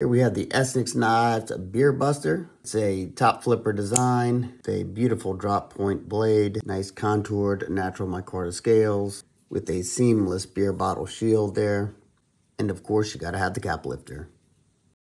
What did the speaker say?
Here we have the Esnyx Knives Beer Buster. It's a top flipper design. It's a beautiful drop point blade, nice contoured natural micarta scales with a seamless beer bottle shield there. And of course, you gotta have the cap lifter.